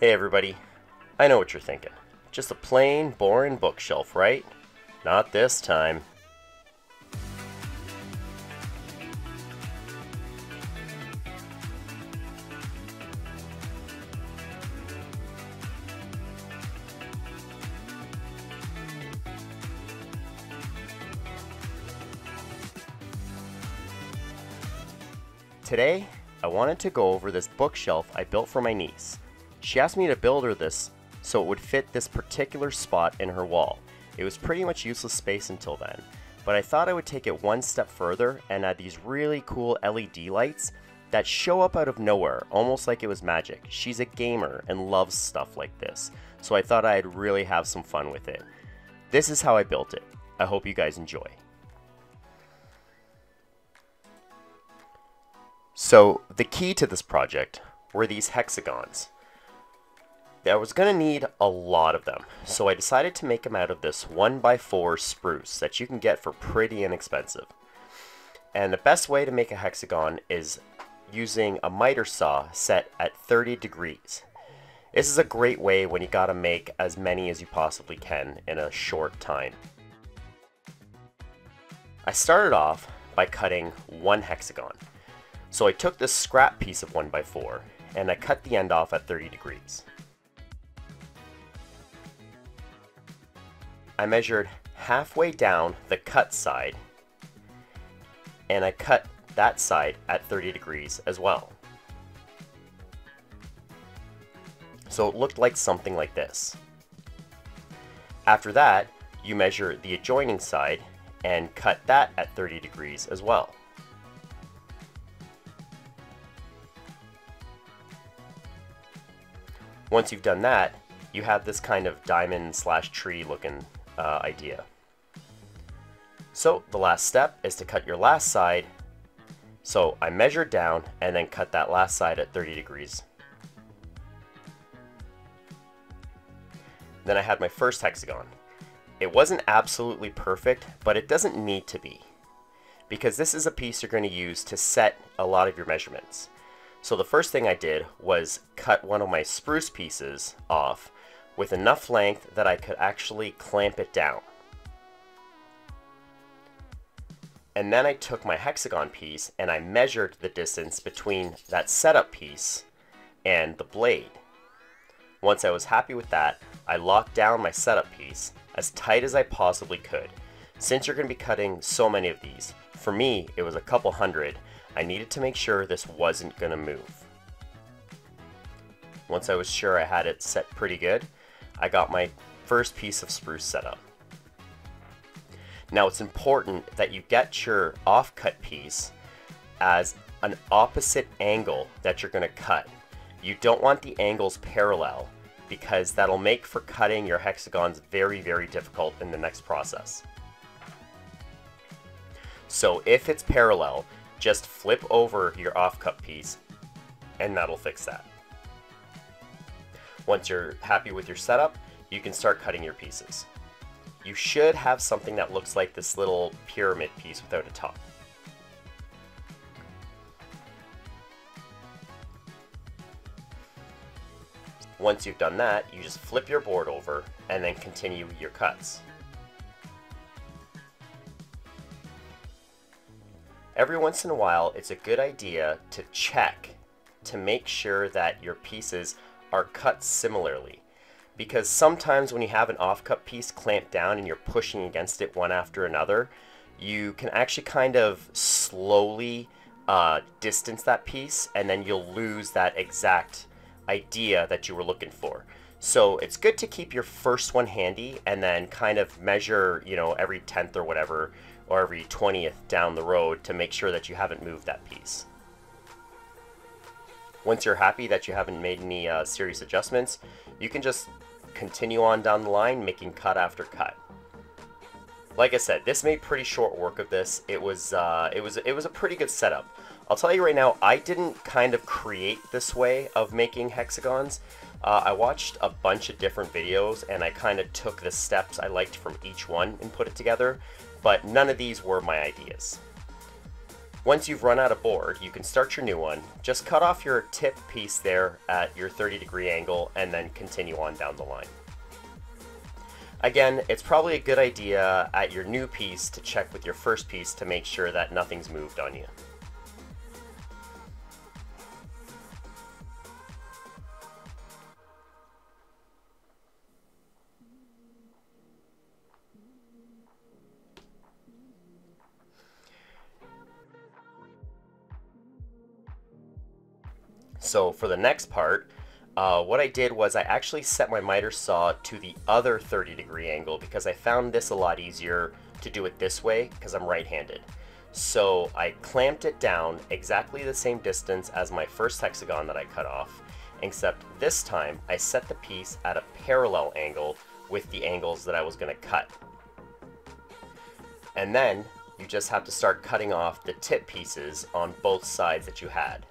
Hey everybody, I know what you're thinking. Just a plain, boring bookshelf, right? Not this time. Today, I wanted to go over this bookshelf I built for my niece. She asked me to build her this so it would fit this particular spot in her wall. It was pretty much useless space until then, but I thought I would take it one step further and add these really cool LED lights that show up out of nowhere, almost like it was magic. She's a gamer and loves stuff like this, so I thought I'd really have some fun with it. This is how I built it. I hope you guys enjoy. So the key to this project were these hexagons. I was going to need a lot of them, so I decided to make them out of this 1x4 spruce that you can get for pretty inexpensive. And the best way to make a hexagon is using a miter saw set at 30 degrees. This is a great way when you gotta make as many as you possibly can in a short time. I started off by cutting one hexagon. So I took this scrap piece of 1x4 and I cut the end off at 30 degrees. I measured halfway down the cut side and I cut that side at 30 degrees as well. So it looked like something like this. After that, you measure the adjoining side and cut that at 30 degrees as well. Once you've done that, you have this kind of diamond slash tree looking uh, idea. So the last step is to cut your last side. So I measured down and then cut that last side at 30 degrees. Then I had my first hexagon. It wasn't absolutely perfect, but it doesn't need to be. Because this is a piece you're going to use to set a lot of your measurements. So the first thing I did was cut one of my spruce pieces off with enough length that I could actually clamp it down. And then I took my hexagon piece and I measured the distance between that setup piece and the blade. Once I was happy with that, I locked down my setup piece as tight as I possibly could. Since you're going to be cutting so many of these, for me it was a couple hundred, I needed to make sure this wasn't going to move. Once I was sure I had it set pretty good, I got my first piece of spruce set up. Now it's important that you get your offcut piece as an opposite angle that you're going to cut. You don't want the angles parallel because that'll make for cutting your hexagons very, very difficult in the next process. So if it's parallel, just flip over your offcut piece and that'll fix that. Once you're happy with your setup, you can start cutting your pieces. You should have something that looks like this little pyramid piece without a top. Once you've done that, you just flip your board over and then continue your cuts. Every once in a while, it's a good idea to check to make sure that your pieces are cut similarly. Because sometimes when you have an offcut piece clamped down and you're pushing against it one after another, you can actually kind of slowly uh, distance that piece and then you'll lose that exact idea that you were looking for. So it's good to keep your first one handy and then kind of measure, you know, every 10th or whatever, or every 20th down the road to make sure that you haven't moved that piece. Once you're happy that you haven't made any uh, serious adjustments, you can just continue on down the line making cut after cut. Like I said, this made pretty short work of this. It was uh, it was it was a pretty good setup. I'll tell you right now, I didn't kind of create this way of making hexagons. Uh, I watched a bunch of different videos and I kind of took the steps I liked from each one and put it together, but none of these were my ideas. Once you've run out of board, you can start your new one. Just cut off your tip piece there at your 30 degree angle and then continue on down the line. Again, it's probably a good idea at your new piece to check with your first piece to make sure that nothing's moved on you. So for the next part, uh, what I did was I actually set my miter saw to the other 30 degree angle because I found this a lot easier to do it this way because I'm right-handed. So I clamped it down exactly the same distance as my first hexagon that I cut off, except this time I set the piece at a parallel angle with the angles that I was going to cut. And then you just have to start cutting off the tip pieces on both sides that you had.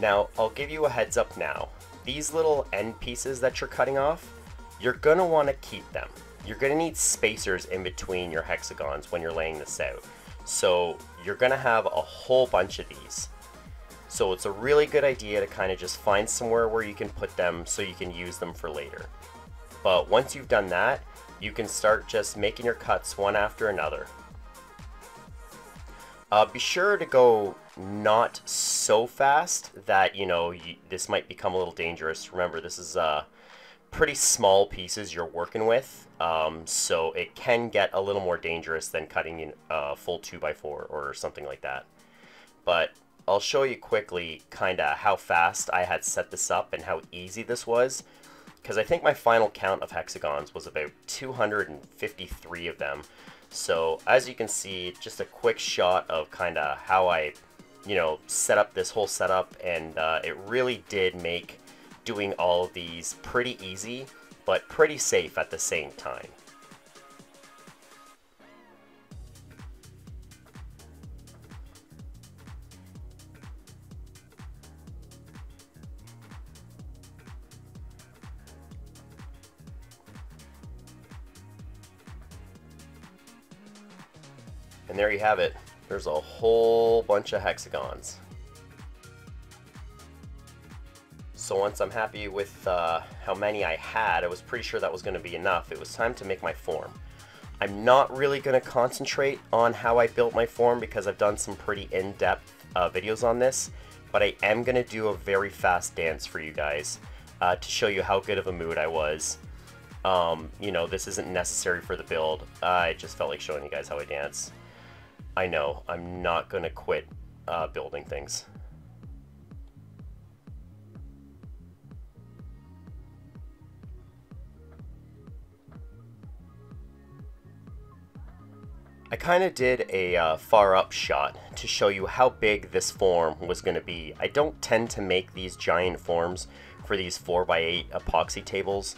Now, I'll give you a heads up now. These little end pieces that you're cutting off, you're gonna wanna keep them. You're gonna need spacers in between your hexagons when you're laying this out. So you're gonna have a whole bunch of these. So it's a really good idea to kind of just find somewhere where you can put them so you can use them for later. But once you've done that, you can start just making your cuts one after another. Uh, be sure to go not so fast that, you know, you, this might become a little dangerous. Remember, this is uh, pretty small pieces you're working with, um, so it can get a little more dangerous than cutting a uh, full 2x4 or something like that. But I'll show you quickly kind of how fast I had set this up and how easy this was because I think my final count of hexagons was about 253 of them. So as you can see, just a quick shot of kind of how I, you know, set up this whole setup, and uh, it really did make doing all of these pretty easy, but pretty safe at the same time. And there you have it. There's a whole bunch of hexagons. So once I'm happy with uh, how many I had, I was pretty sure that was going to be enough. It was time to make my form. I'm not really going to concentrate on how I built my form because I've done some pretty in-depth uh, videos on this, but I am going to do a very fast dance for you guys uh, to show you how good of a mood I was. Um, you know, this isn't necessary for the build. I just felt like showing you guys how I dance. I know, I'm not going to quit uh, building things. I kind of did a uh, far up shot to show you how big this form was going to be. I don't tend to make these giant forms for these 4x8 epoxy tables.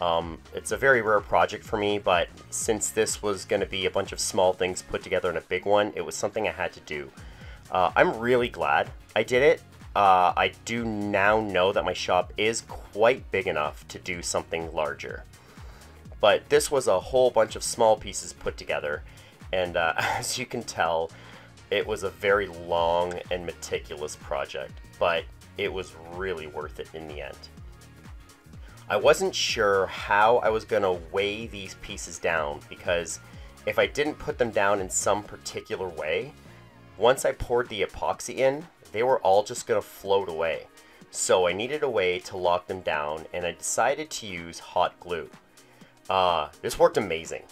Um, it's a very rare project for me, but since this was going to be a bunch of small things put together in a big one, it was something I had to do. Uh, I'm really glad I did it. Uh, I do now know that my shop is quite big enough to do something larger. But this was a whole bunch of small pieces put together, and uh, as you can tell, it was a very long and meticulous project, but it was really worth it in the end. I wasn't sure how I was going to weigh these pieces down because if I didn't put them down in some particular way, once I poured the epoxy in, they were all just going to float away. So I needed a way to lock them down and I decided to use hot glue. Uh, this worked amazing.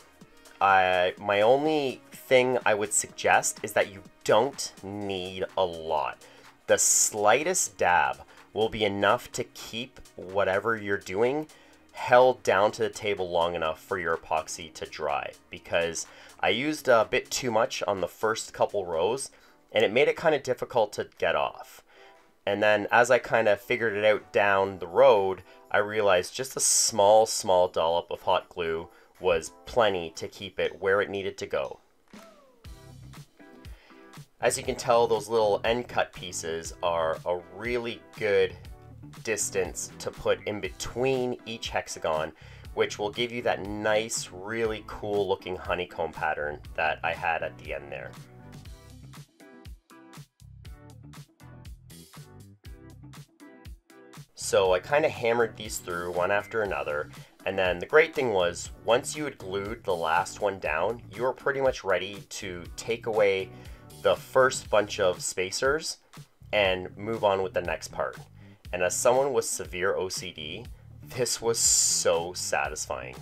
I, my only thing I would suggest is that you don't need a lot. The slightest dab will be enough to keep whatever you're doing held down to the table long enough for your epoxy to dry because I used a bit too much on the first couple rows and it made it kind of difficult to get off. And then as I kind of figured it out down the road, I realized just a small, small dollop of hot glue was plenty to keep it where it needed to go. As you can tell, those little end cut pieces are a really good distance to put in between each hexagon, which will give you that nice, really cool looking honeycomb pattern that I had at the end there. So I kind of hammered these through one after another, and then the great thing was, once you had glued the last one down, you were pretty much ready to take away the first bunch of spacers and move on with the next part. And as someone with severe OCD, this was so satisfying.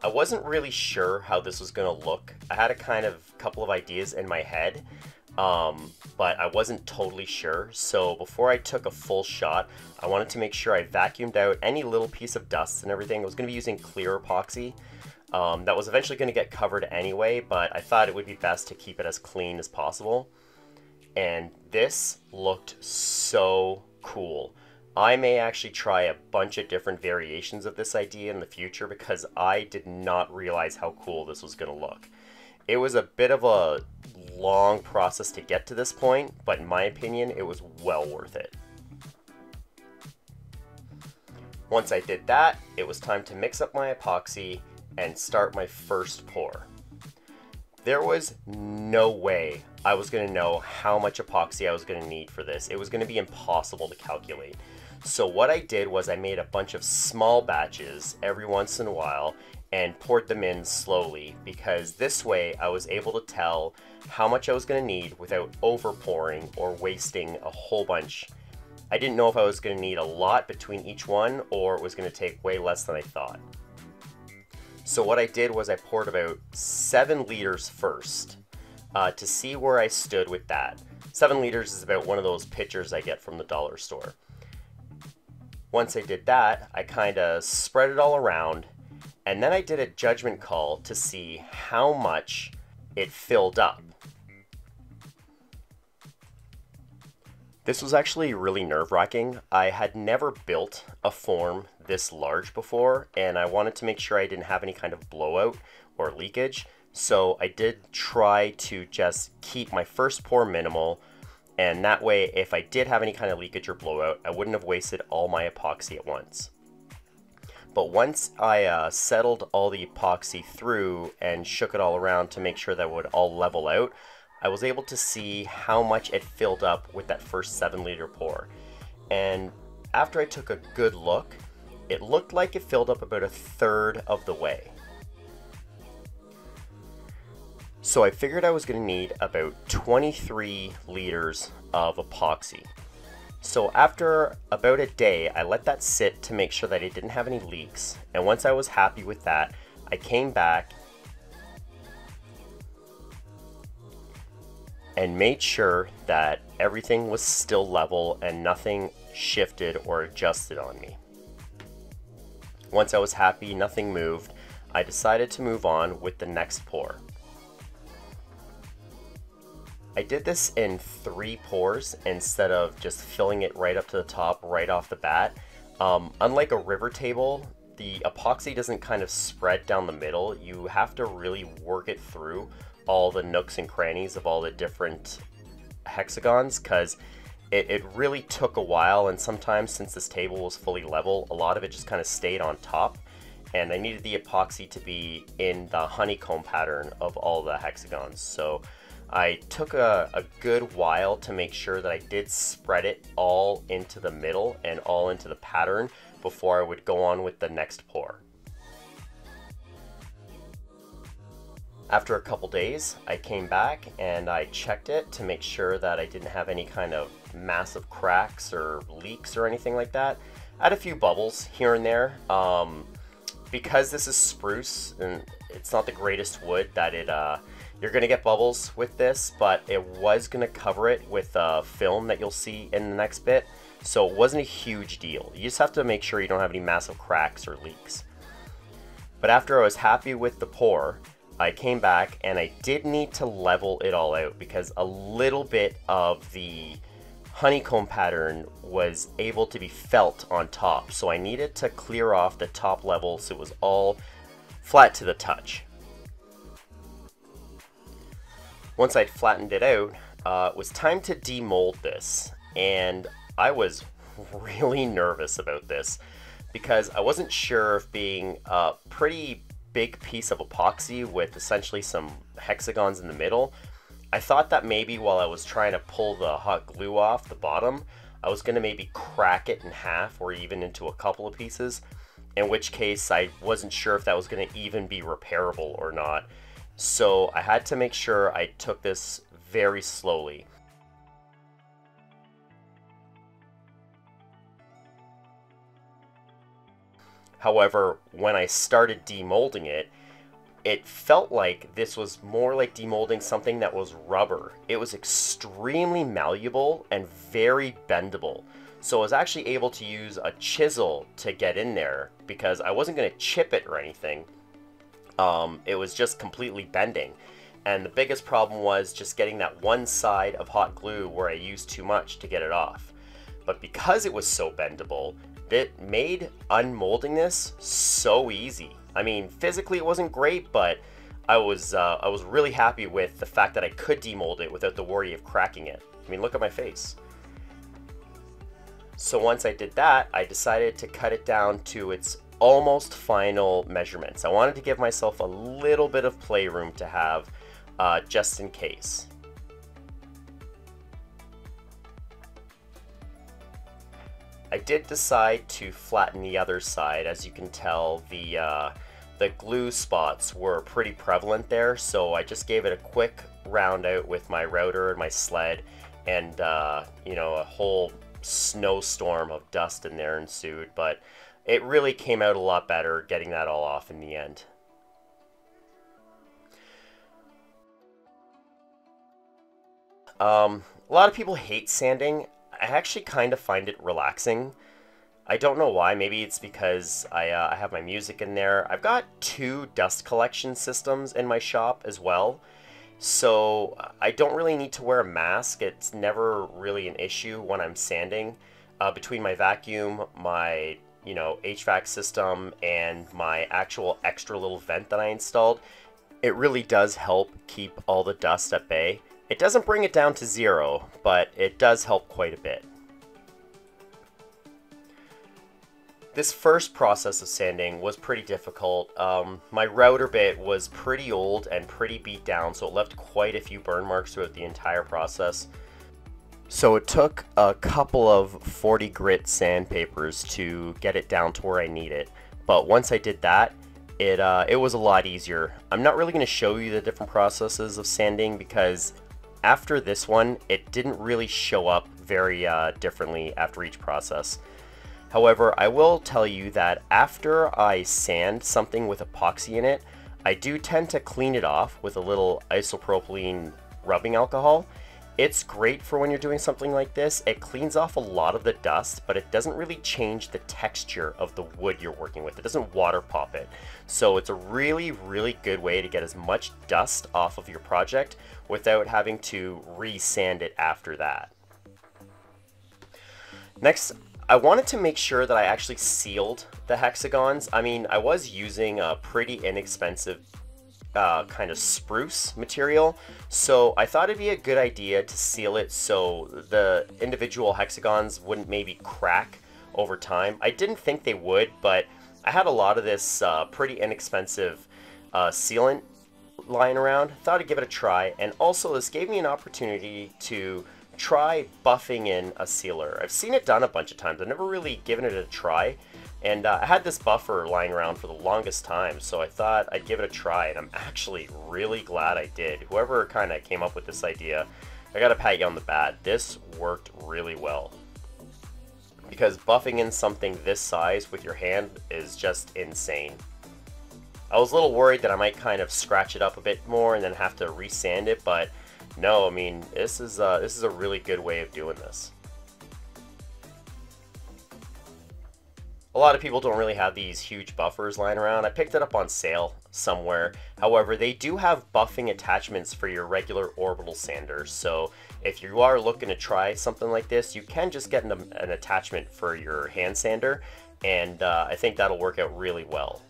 I wasn't really sure how this was going to look. I had a kind of couple of ideas in my head, um, but I wasn't totally sure. So before I took a full shot, I wanted to make sure I vacuumed out any little piece of dust and everything. I was going to be using clear epoxy. Um, that was eventually going to get covered anyway, but I thought it would be best to keep it as clean as possible. And this looked so cool. I may actually try a bunch of different variations of this idea in the future because I did not realize how cool this was going to look. It was a bit of a long process to get to this point, but in my opinion, it was well worth it. Once I did that, it was time to mix up my epoxy and start my first pour. There was no way I was going to know how much epoxy I was going to need for this. It was going to be impossible to calculate. So what I did was I made a bunch of small batches every once in a while and poured them in slowly because this way I was able to tell how much I was going to need without over pouring or wasting a whole bunch. I didn't know if I was going to need a lot between each one or it was going to take way less than I thought. So what I did was I poured about 7 liters first uh, to see where I stood with that. 7 liters is about one of those pitchers I get from the dollar store. Once I did that, I kind of spread it all around and then I did a judgment call to see how much it filled up. This was actually really nerve wracking. I had never built a form this large before, and I wanted to make sure I didn't have any kind of blowout or leakage. So I did try to just keep my first pour minimal, and that way, if I did have any kind of leakage or blowout, I wouldn't have wasted all my epoxy at once. But once I uh, settled all the epoxy through and shook it all around to make sure that would all level out, I was able to see how much it filled up with that first 7 liter pour. And after I took a good look, it looked like it filled up about a third of the way. So I figured I was going to need about 23 liters of epoxy. So after about a day, I let that sit to make sure that it didn't have any leaks. And once I was happy with that, I came back and made sure that everything was still level and nothing shifted or adjusted on me. Once I was happy, nothing moved, I decided to move on with the next pour. I did this in three pours instead of just filling it right up to the top right off the bat. Um, unlike a river table, the epoxy doesn't kind of spread down the middle. You have to really work it through all the nooks and crannies of all the different hexagons because it, it really took a while and sometimes since this table was fully level, a lot of it just kind of stayed on top and I needed the epoxy to be in the honeycomb pattern of all the hexagons. So I took a, a, good while to make sure that I did spread it all into the middle and all into the pattern before I would go on with the next pour. After a couple days, I came back and I checked it to make sure that I didn't have any kind of massive cracks or leaks or anything like that. I had a few bubbles here and there. Um, because this is spruce and it's not the greatest wood that it uh, you're to get bubbles with this, but it was to cover it with a film that you'll see in the next bit. So it wasn't a huge deal. You just have to make sure you don't have any massive cracks or leaks. But after I was happy with the pour, I came back and I did need to level it all out because a little bit of the honeycomb pattern was able to be felt on top. So I needed to clear off the top level so it was all flat to the touch. Once I'd flattened it out, uh, it was time to demold this, and I was really nervous about this because I wasn't sure if being a pretty big piece of epoxy with essentially some hexagons in the middle, I thought that maybe while I was trying to pull the hot glue off the bottom, I was going to maybe crack it in half or even into a couple of pieces, in which case I wasn't sure if that was going to even be repairable or not. So I had to make sure I took this very slowly. However, when I started demolding it, it felt like this was more like demolding something that was rubber. It was extremely malleable and very bendable. So I was actually able to use a chisel to get in there because I wasn't going to chip it or anything. Um, it was just completely bending. And the biggest problem was just getting that one side of hot glue where I used too much to get it off. But because it was so bendable, it made unmolding this so easy. I mean, physically it wasn't great, but I was uh, I was really happy with the fact that I could demold it without the worry of cracking it. I mean, look at my face. So once I did that, I decided to cut it down to its almost final measurements. I wanted to give myself a little bit of playroom to have uh, just in case. I did decide to flatten the other side. As you can tell, the, uh, the glue spots were pretty prevalent there, so I just gave it a quick round out with my router and my sled, and, uh, you know, a whole snowstorm of dust in there ensued, but it really came out a lot better getting that all off in the end. Um, a lot of people hate sanding. I actually kind of find it relaxing. I don't know why. Maybe it's because I, uh, I have my music in there. I've got two dust collection systems in my shop as well. So I don't really need to wear a mask. It's never really an issue when I'm sanding. Uh, between my vacuum, my you know HVAC system, and my actual extra little vent that I installed, it really does help keep all the dust at bay. It doesn't bring it down to zero, but it does help quite a bit. This first process of sanding was pretty difficult. Um, my router bit was pretty old and pretty beat down, so it left quite a few burn marks throughout the entire process. So it took a couple of 40 grit sandpapers to get it down to where I need it. But once I did that, it, uh, it was a lot easier. I'm not really going to show you the different processes of sanding because after this one, it didn't really show up very uh, differently after each process. However, I will tell you that after I sand something with epoxy in it, I do tend to clean it off with a little isopropylene rubbing alcohol. It's great for when you're doing something like this. It cleans off a lot of the dust, but it doesn't really change the texture of the wood you're working with. It doesn't water pop it. So it's a really, really good way to get as much dust off of your project without having to re-sand it after that. Next, I wanted to make sure that I actually sealed the hexagons. I mean, I was using a pretty inexpensive uh, kind of spruce material. So I thought it'd be a good idea to seal it so the individual hexagons wouldn't maybe crack over time. I didn't think they would, but I had a lot of this uh, pretty inexpensive uh, sealant lying around. Thought I'd give it a try, and also this gave me an opportunity to try buffing in a sealer. I've seen it done a bunch of times. I've never really given it a try. And uh, I had this buffer lying around for the longest time, so I thought I'd give it a try, and I'm actually really glad I did. Whoever kind of came up with this idea, I gotta pat you on the back. This worked really well. Because buffing in something this size with your hand is just insane. I was a little worried that I might kind of scratch it up a bit more and then have to resand it, but no, I mean, this is, uh, this is a really good way of doing this. A lot of people don't really have these huge buffers lying around. I picked it up on sale somewhere. However, they do have buffing attachments for your regular orbital sanders. So if you are looking to try something like this, you can just get an, an attachment for your hand sander. And uh, I think that'll work out really well.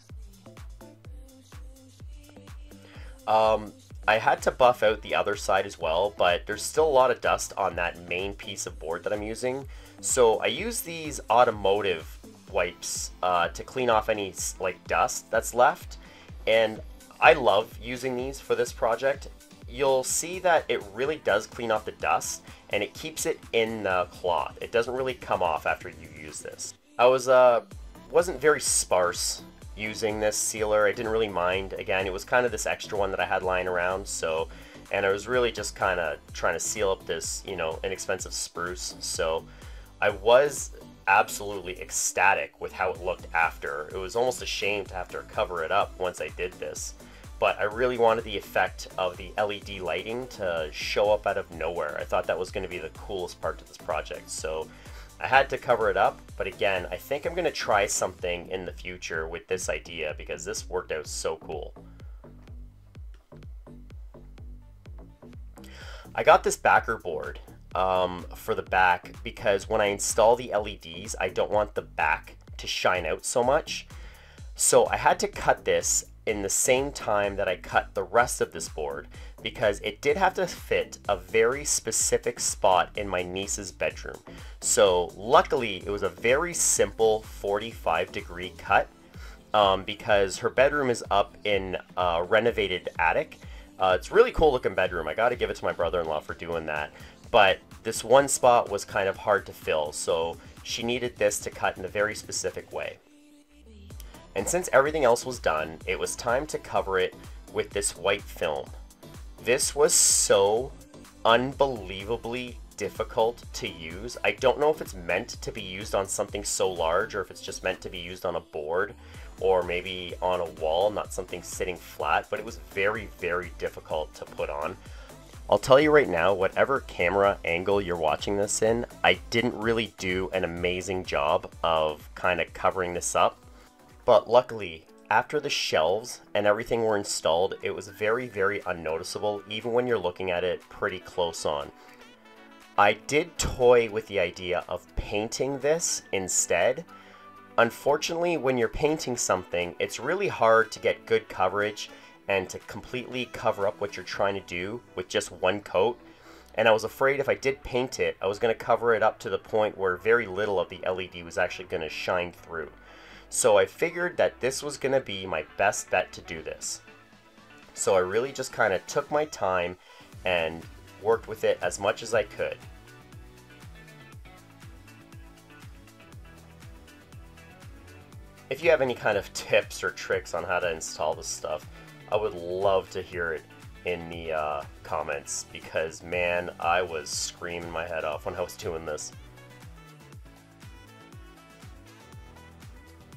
Um, I had to buff out the other side as well, but there's still a lot of dust on that main piece of board that I'm using. So I use these automotive wipes uh, to clean off any like dust that's left. And I love using these for this project. You'll see that it really does clean off the dust and it keeps it in the cloth. It doesn't really come off after you use this. I was uh, wasn't very sparse using this sealer. I didn't really mind. Again, it was kind of this extra one that I had lying around, so and I was really just kind of trying to seal up this, you know, inexpensive spruce. So I was absolutely ecstatic with how it looked after. It was almost a shame to have to cover it up once I did this. But I really wanted the effect of the LED lighting to show up out of nowhere. I thought that was going to be the coolest part of this project. So I had to cover it up, but again, I think I'm going to try something in the future with this idea because this worked out so cool. I got this backer board um, for the back because when I install the LEDs, I don't want the back to shine out so much. So I had to cut this in the same time that I cut the rest of this board because it did have to fit a very specific spot in my niece's bedroom. So luckily it was a very simple 45 degree cut um, because her bedroom is up in a renovated attic. Uh, it's really cool looking bedroom. I got to give it to my brother-in-law for doing that. But this one spot was kind of hard to fill, so she needed this to cut in a very specific way. And since everything else was done, it was time to cover it with this white film. This was so unbelievably difficult to use. I don't know if it's meant to be used on something so large or if it's just meant to be used on a board or maybe on a wall, not something sitting flat, but it was very, very difficult to put on. I'll tell you right now, whatever camera angle you're watching this in, I didn't really do an amazing job of kind of covering this up. But luckily, after the shelves and everything were installed, it was very, very unnoticeable, even when you're looking at it pretty close on. I did toy with the idea of painting this instead. Unfortunately, when you're painting something, it's really hard to get good coverage and to completely cover up what you're trying to do with just one coat. And I was afraid if I did paint it, I was going to cover it up to the point where very little of the LED was actually going to shine through. So I figured that this was going to be my best bet to do this. So I really just kind of took my time and worked with it as much as I could. If you have any kind of tips or tricks on how to install this stuff, I would love to hear it in the uh, comments because man, I was screaming my head off when I was doing this.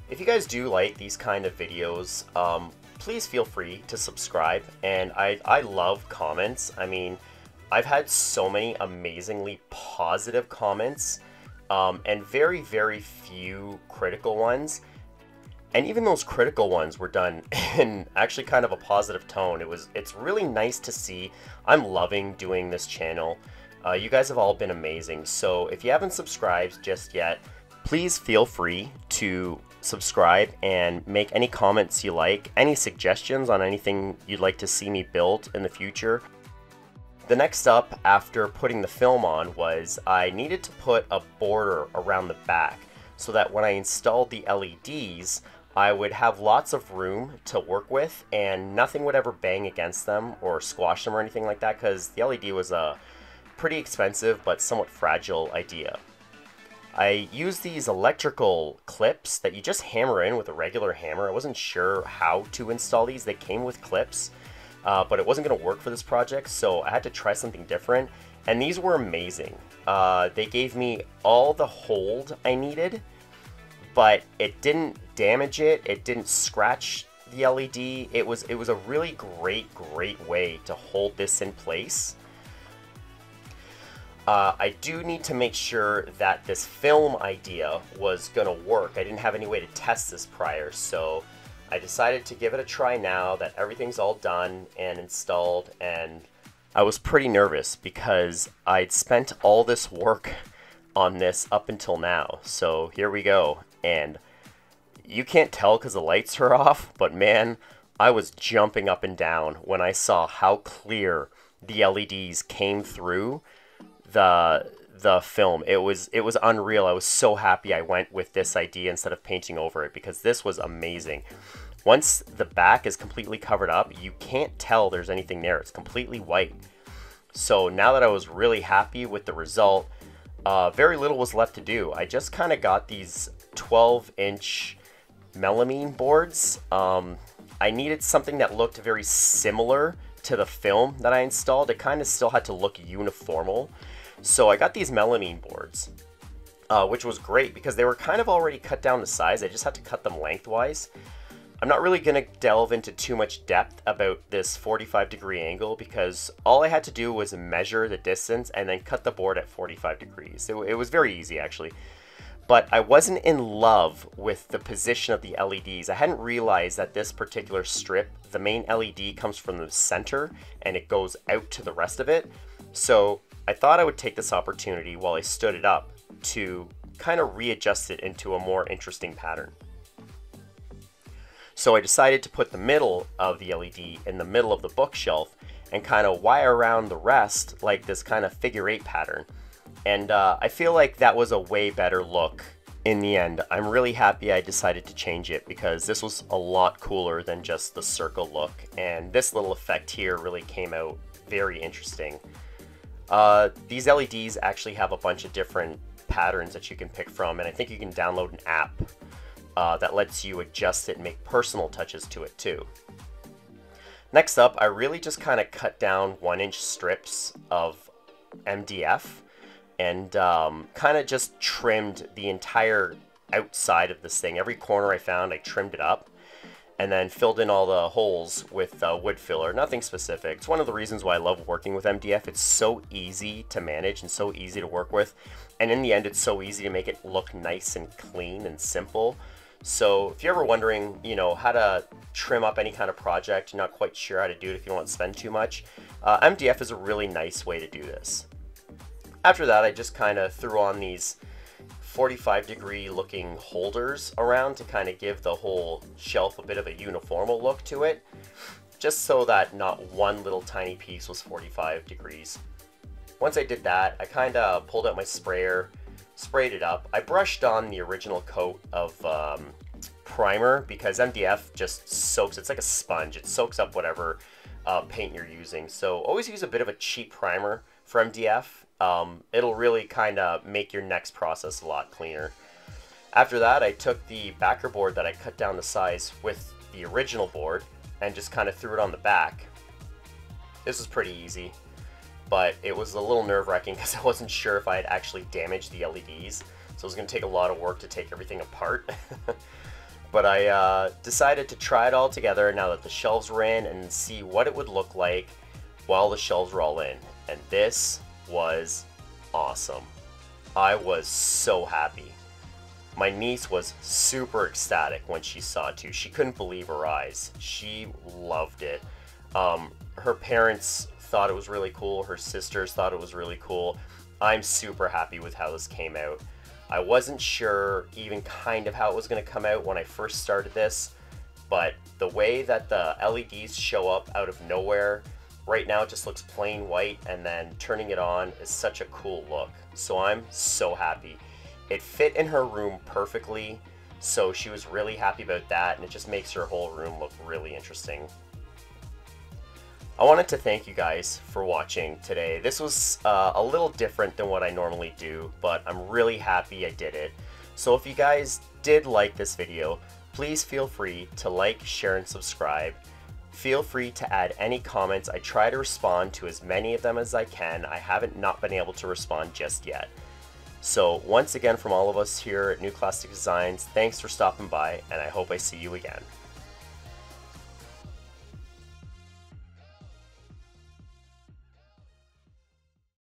If you guys do like these kind of videos, um, please feel free to subscribe. And I, I love comments. I mean, I've had so many amazingly positive comments um, and very, very few critical ones. And even those critical ones were done in actually kind of a positive tone. It was, it's really nice to see. I'm loving doing this channel. Uh, you guys have all been amazing. So if you haven't subscribed just yet, please feel free to subscribe and make any comments you like, any suggestions on anything you'd like to see me build in the future. The next up after putting the film on was I needed to put a border around the back so that when I installed the LEDs, I would have lots of room to work with and nothing would ever bang against them or squash them or anything like that because the LED was a pretty expensive but somewhat fragile idea. I used these electrical clips that you just hammer in with a regular hammer. I wasn't sure how to install these. They came with clips, uh, but it wasn't going to work for this project, so I had to try something different. And these were amazing. Uh, they gave me all the hold I needed, but it didn't damage it. It didn't scratch the LED. It was it was a really great, great way to hold this in place. Uh, I do need to make sure that this film idea was to work. I didn't have any way to test this prior, so I decided to give it a try now that everything's all done and installed, and I was pretty nervous because I'd spent all this work on this up until now. So here we go, and you can't tell because the lights are off, but man, I was jumping up and down when I saw how clear the LEDs came through the the film. It was it was unreal. I was so happy I went with this idea instead of painting over it because this was amazing. Once the back is completely covered up, you can't tell there's anything there. It's completely white. So now that I was really happy with the result, uh, very little was left to do. I just kind of got these 12 inch melamine boards. Um, I needed something that looked very similar to the film that I installed. It kind of still had to look uniformal. So I got these melamine boards, uh, which was great because they were kind of already cut down to size. I just had to cut them lengthwise. I'm not really going to delve into too much depth about this 45 degree angle because all I had to do was measure the distance and then cut the board at 45 degrees. It, it was very easy actually. But I wasn't in love with the position of the LEDs. I hadn't realized that this particular strip, the main LED comes from the center and it goes out to the rest of it. So I thought I would take this opportunity while I stood it up to kind of readjust it into a more interesting pattern. So I decided to put the middle of the LED in the middle of the bookshelf and kind of wire around the rest like this kind of figure eight pattern. And uh, I feel like that was a way better look in the end. I'm really happy I decided to change it because this was a lot cooler than just the circle look. And this little effect here really came out very interesting. Uh, these LEDs actually have a bunch of different patterns that you can pick from, and I think you can download an app uh, that lets you adjust it and make personal touches to it too. Next up, I really just kind of cut down one inch strips of MDF and um, kind of just trimmed the entire outside of this thing. Every corner I found, I trimmed it up and then filled in all the holes with uh, wood filler. Nothing specific. It's one of the reasons why I love working with MDF. It's so easy to manage and so easy to work with. And in the end, it's so easy to make it look nice and clean and simple. So if you're ever wondering, you know, how to trim up any kind of project, you're not quite sure how to do it if you don't want to spend too much, uh, MDF is a really nice way to do this. After that, I just kind of threw on these 45 degree looking holders around to kind of give the whole shelf a bit of a uniformal look to it, just so that not one little tiny piece was 45 degrees. Once I did that, I kind of pulled out my sprayer, sprayed it up. I brushed on the original coat of um, primer because MDF just soaks, it's like a sponge, it soaks up whatever uh, paint you're using. So always use a bit of a cheap primer for MDF um, it'll really kind of make your next process a lot cleaner. After that, I took the backer board that I cut down the size with the original board and just kind of threw it on the back. This was pretty easy, but it was a little nerve-wracking because I wasn't sure if I had actually damaged the LEDs, so it was going to take a lot of work to take everything apart. but I uh, decided to try it all together now that the shelves were in and see what it would look like while the shelves were all in. And this was awesome. I was so happy. My niece was super ecstatic when she saw it too. She couldn't believe her eyes. She loved it. Um, her parents thought it was really cool. Her sisters thought it was really cool. I'm super happy with how this came out. I wasn't sure even kind of how it was going to come out when I first started this, but the way that the LEDs show up out of nowhere Right now it just looks plain white and then turning it on is such a cool look. So I'm so happy. It fit in her room perfectly, so she was really happy about that and it just makes her whole room look really interesting. I wanted to thank you guys for watching today. This was uh, a little different than what I normally do, but I'm really happy I did it. So if you guys did like this video, please feel free to like, share, and subscribe. Feel free to add any comments. I try to respond to as many of them as I can. I haven't not been able to respond just yet. So once again from all of us here at New Classic Designs, thanks for stopping by and I hope I see you again.